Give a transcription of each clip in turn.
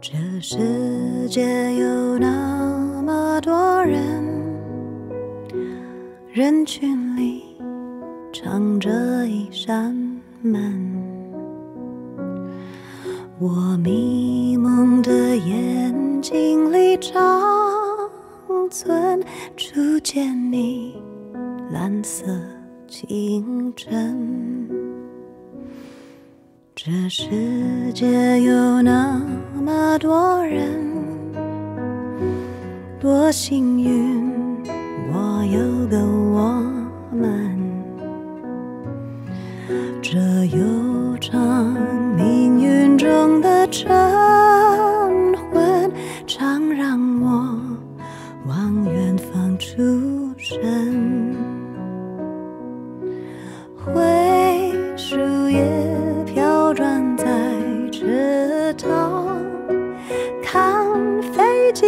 这世界有那么多人，人群里藏着一扇门。我迷蒙的眼睛里长存初见你蓝色清晨。这世界有那么多人，多幸运，我有个我们。这悠长命运中的晨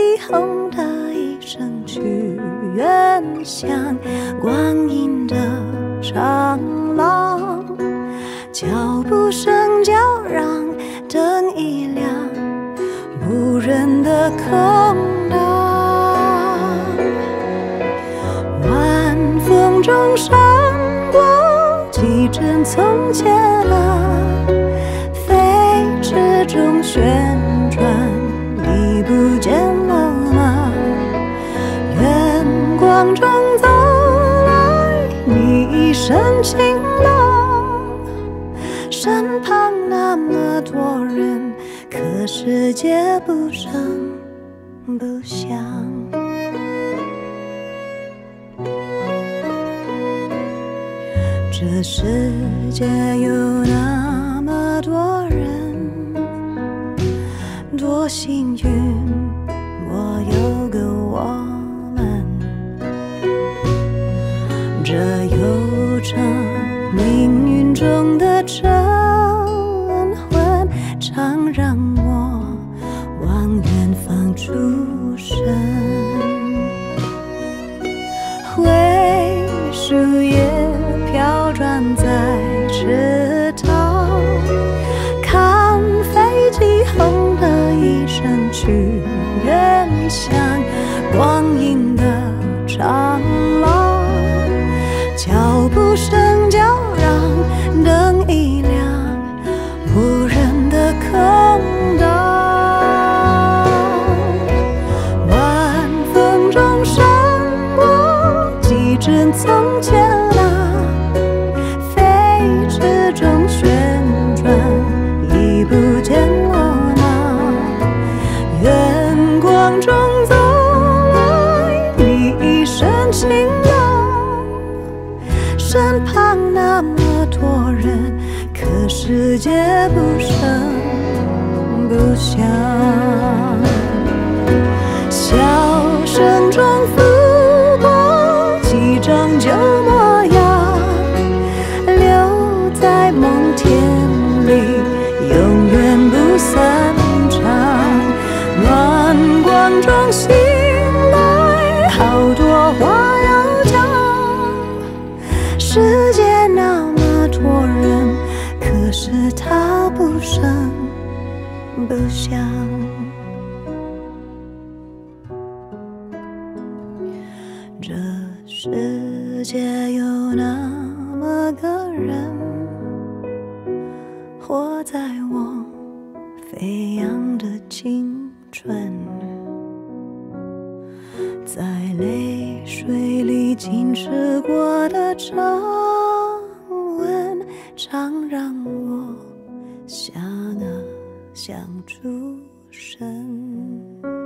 飞机轰的一声去远乡，光阴的长廊，脚步声叫嚷，灯一亮，无人的空荡，晚风中闪过几帧从前啊，飞驰中旋光中走来，你一身晴朗，身旁那么多人，可世界不声不响。这世界有那么多人，多幸这悠长命运中的晨昏，常让我往远方出神。灰树叶飘转在池塘，看飞机轰的一声去远乡，光阴的长，脚身旁那么多人，可世界不声不响。不想。这世界有那么个人，活在我飞扬的青春，在泪水里浸湿过的掌纹，常让我想啊想出神。